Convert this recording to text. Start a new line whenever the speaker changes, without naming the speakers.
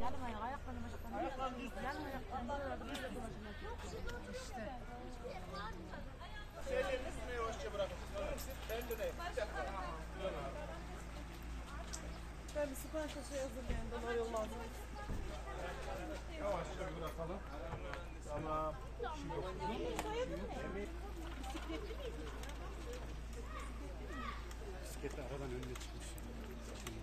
Yalın ayak, ayaklarını bacaklarını. Ayaklarını üstü. Yalın ayaklarını böyle. İşte.
Ellerini üstüne yavaşça bırakın. Ben de değil. Bir dakika.
Ben bir sipariş şey hazırlayayım. Dolar yolladım.
Yavaşça bırakalım. Tamam.
Bisiklet aradan önüne çıkmış. Şimdi